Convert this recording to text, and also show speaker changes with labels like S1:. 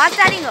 S1: 渡りの